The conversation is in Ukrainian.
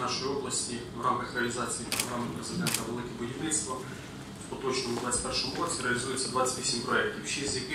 нашої області в рамках реалізації програми президента Велике будівництво в поточному 2021 році реалізується 28 проєктів, 6 з яких